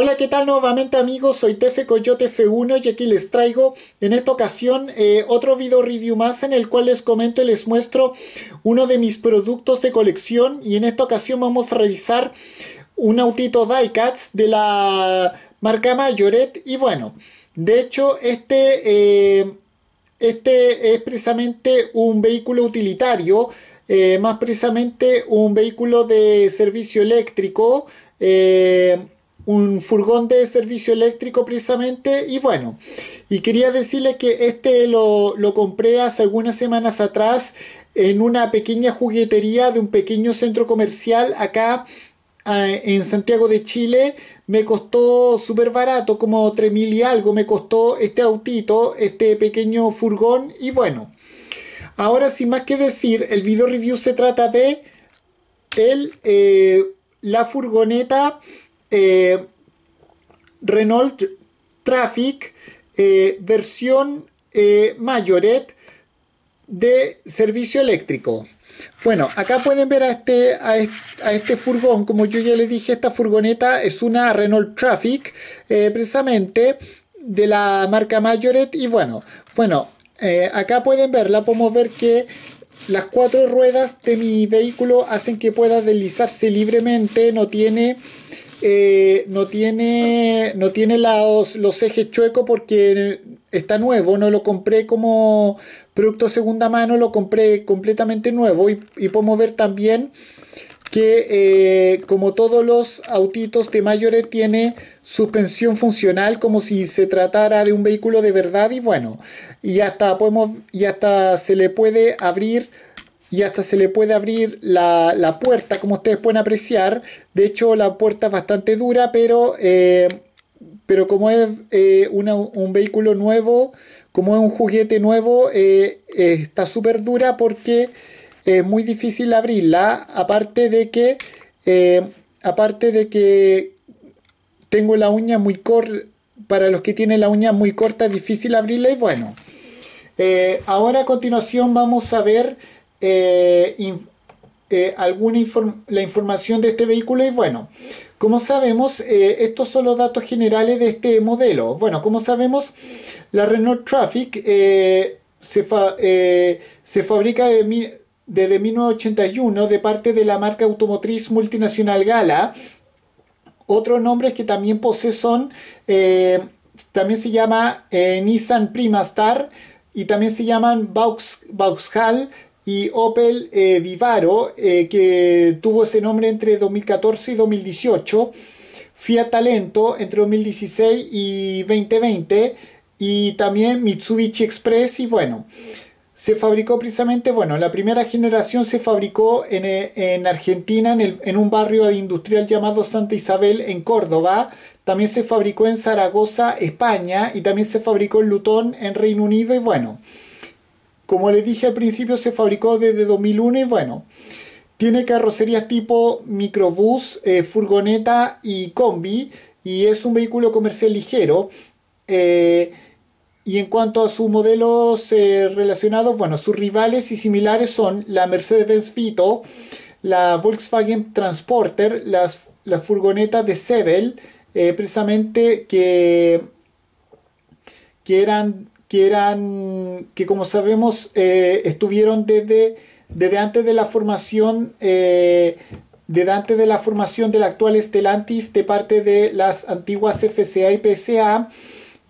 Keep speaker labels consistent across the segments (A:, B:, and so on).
A: Hola, ¿qué tal nuevamente amigos? Soy Tefe Coyote F1 y aquí les traigo en esta ocasión eh, otro video review más en el cual les comento y les muestro uno de mis productos de colección y en esta ocasión vamos a revisar un autito Diecats de la marca Majoret y bueno, de hecho este, eh, este es precisamente un vehículo utilitario eh, más precisamente un vehículo de servicio eléctrico un furgón de servicio eléctrico precisamente y bueno y quería decirle que este lo, compré hace algunas semanas atrás en una pequeña juguetería de un pequeño centro comercial acá ah, en Santiago de Chile. Me costó súper barato como 3000 y algo me costó este autito este pequeño furgón y bueno. Ahora sin más que decir el video review se trata de el, eh, la furgoneta eh, Renault Traffic eh, versión eh, Majoret de servicio eléctrico. Bueno, acá pueden ver a este, a este, furgón, como yo ya les dije, esta furgoneta es una Renault Traffic, precisamente de la marca Majoret. Y bueno, bueno, acá pueden verla, podemos ver que las cuatro ruedas de mi vehículo hacen que pueda deslizarse libremente, no tiene eh, no tiene, no tiene los, los ejes chuecos porque está nuevo, no lo compré como producto segunda mano, lo compré completamente nuevo. Y, podemos ver también que eh, como todos los autitos de mayores tiene suspensión funcional como si se tratara de un vehículo de verdad y bueno y hasta podemos y hasta se le puede abrir y hasta se le puede abrir la, puerta, como ustedes pueden apreciar. De hecho, la puerta es bastante dura, pero, eh, pero como es eh, un vehículo nuevo, como es un juguete nuevo, eh, está súper dura porque es muy difícil abrirla. Aparte de que, aparte de que tengo la uña muy corta, para los que tienen la uña muy corta, es difícil abrirla y bueno. ahora a continuación vamos a ver eh, eh, alguna la información de este vehículo y bueno, como sabemos, eh, estos son los datos generales de este modelo. Bueno, como sabemos, la Renault Traffic se, se, fabrica desde 1981 de parte de la marca automotriz multinacional Gala. Otros nombres que también posee son, también se llama Nissan Primastar y también se llaman Vauxhall, y Opel eh, Vivaro, eh, que tuvo ese nombre entre 2014 y 2018, Fiat Talento entre 2016 y 2020, y también Mitsubishi Express, y bueno, se fabricó precisamente, bueno, la primera generación se fabricó en, eh, Argentina, en, en, un barrio industrial llamado Santa Isabel, en Córdoba, también se fabricó en Zaragoza, España, y también se fabricó en Luton, en Reino Unido, y bueno, como les dije al principio, se fabricó desde 2001 y bueno, tiene carrocerías tipo microbús, eh, furgoneta y combi y es un vehículo comercial ligero. Eh, y en cuanto a sus modelos eh, relacionados, bueno, sus rivales y similares son la Mercedes-Benz Vito, la Volkswagen Transporter, las, las furgonetas de Sebel, precisamente que, que eran que eran, que como sabemos, eh, estuvieron desde, desde antes de la formación, eh, desde antes de la formación del actual Stellantis de parte de las antiguas FCA y PSA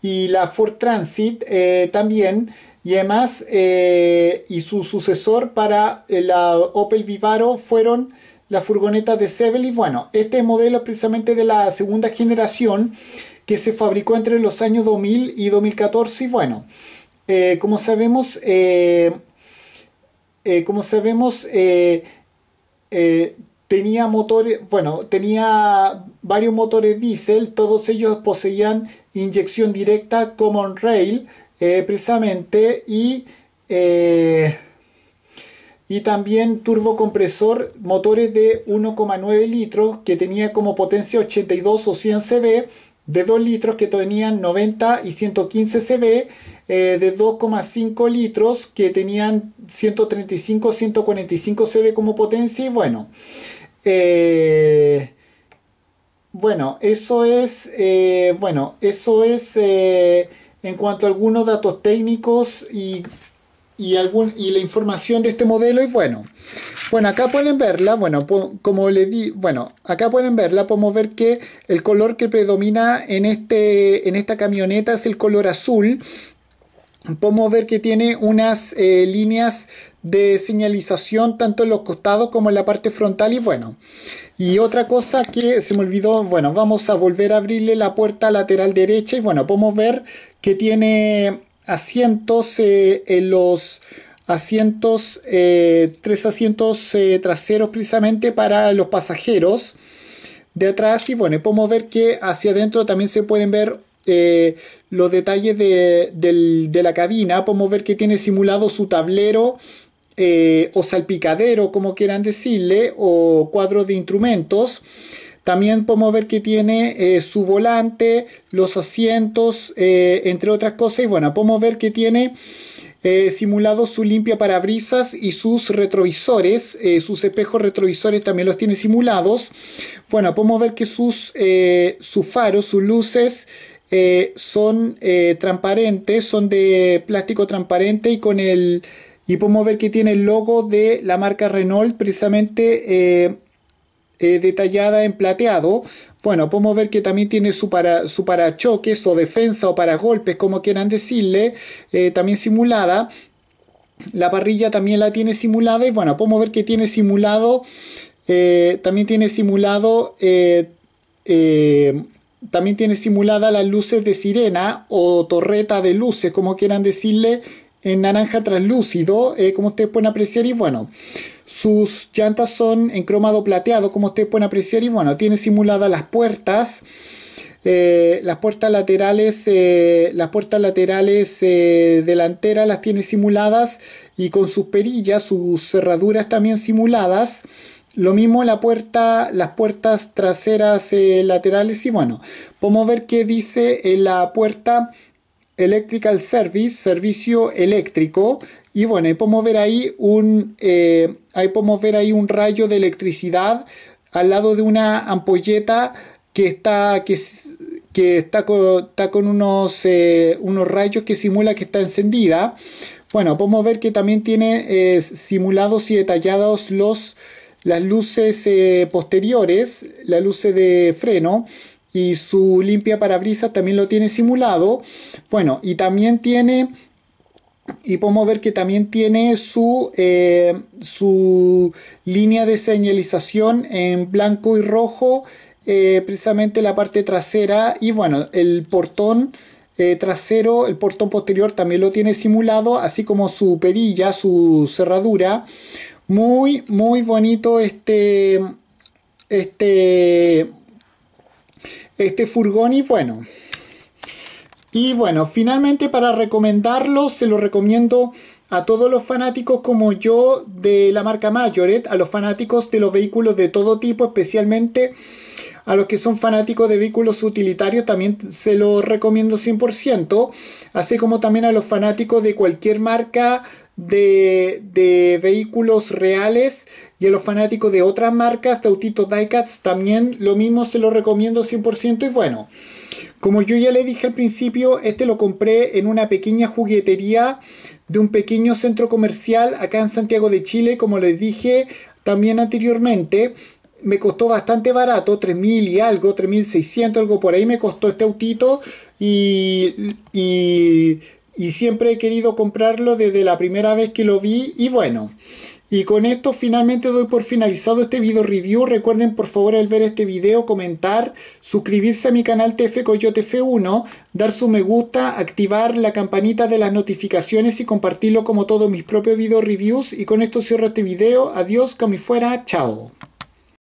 A: y la Ford Transit eh, también, y además, y su sucesor para la Opel Vivaro fueron las furgonetas de Sebel y bueno, este modelo es precisamente de la segunda generación que se fabricó entre los años 2000 y 2014 y bueno, eh, como sabemos, eh, eh, como sabemos, tenía motores, bueno, tenía varios motores diésel, todos ellos poseían inyección directa Common Rail, precisamente, y, y también turbocompresor, motores de 1,9 litros que tenía como potencia 82 o 100 cb de 2 litros que tenían 90 y 115 cb, eh, de 2,5 litros que tenían 135 145 cb como potencia y bueno. Eh, bueno, eso es, eh, bueno, eso es eh, en cuanto a algunos datos técnicos y, y, algún, y la información de este modelo. Y bueno, bueno, acá pueden verla, bueno, como le di, bueno, acá pueden verla, podemos ver que el color que predomina en, este, en esta camioneta es el color azul. Podemos ver que tiene unas eh, líneas de señalización tanto en los costados como en la parte frontal y bueno. Y otra cosa que se me olvidó, bueno, vamos a volver a abrirle la puerta lateral derecha y bueno, podemos ver que tiene asientos eh, en los asientos, eh, tres asientos eh, traseros precisamente para los pasajeros de atrás y bueno, podemos ver que hacia adentro también se pueden ver eh, los detalles de, de, la cabina, podemos ver que tiene simulado su tablero o salpicadero, como quieran decirle, o cuadro de instrumentos. También podemos ver que tiene su volante, los asientos, entre otras cosas. Y bueno, podemos ver que tiene eh, simulado su limpia parabrisas y sus retrovisores, eh, sus espejos retrovisores también los tiene simulados. Bueno, podemos ver que sus, eh, sus faros, sus luces son transparentes, son de plástico transparente y con el y podemos ver que tiene el logo de la marca Renault precisamente detallada en plateado. Bueno, podemos ver que también tiene su, para, su parachoques o defensa o para golpes, como quieran decirle, eh, también simulada. La parrilla también la tiene simulada y bueno, podemos ver que tiene simulado, eh, también tiene simulado, eh, también tiene simulada las luces de sirena o torreta de luces, como quieran decirle, en naranja translúcido, como ustedes pueden apreciar y bueno. Sus llantas son en cromado plateado, como ustedes pueden apreciar, y bueno, tiene simuladas las puertas. Eh, las puertas laterales, eh, las puertas laterales eh, delanteras las tiene simuladas y con sus perillas, sus cerraduras también simuladas. Lo mismo la puerta, las puertas traseras laterales y bueno, podemos ver que dice en la puerta Electrical Service, servicio eléctrico, y bueno, ahí podemos ver ahí un, eh, ahí podemos ver ahí un rayo de electricidad al lado de una ampolleta que está, que, que está, con, está con unos, eh, unos rayos que simula que está encendida. Bueno, podemos ver que también tiene eh, simulados y detallados los, las luces posteriores, la luz de freno y su limpia parabrisas también lo tiene simulado. Bueno, y también tiene y podemos ver que también tiene su, eh, su línea de señalización en blanco y rojo, eh, precisamente la parte trasera y bueno, el portón eh, trasero, el portón posterior también lo tiene simulado, así como su perilla, su cerradura. Muy, muy bonito este, este, este furgón y bueno. Y bueno, finalmente para recomendarlo, se lo recomiendo a todos los fanáticos como yo de la marca Majoret, a los fanáticos de los vehículos de todo tipo, especialmente a los que son fanáticos de vehículos utilitarios, también se lo recomiendo 100%, así como también a los fanáticos de cualquier marca de, de vehículos reales y a los fanáticos de otras marcas, de autitos Diecats, también lo mismo se lo recomiendo 100% y bueno. Como yo ya le dije al principio, este lo compré en una pequeña juguetería de un pequeño centro comercial acá en Santiago de Chile, como les dije también anteriormente. Me costó bastante barato, 3.000 y algo, 3.600, algo por ahí me costó este autito y, y, y siempre he querido comprarlo desde la primera vez que lo vi y bueno, y con esto finalmente doy por finalizado este video review. Recuerden por favor al ver este video comentar, suscribirse a mi canal TF Coyote F1, dar su me gusta, activar la campanita de las notificaciones y compartirlo como todos mis propios video reviews. Y con esto cierro este video. Adiós, como fuera, chao.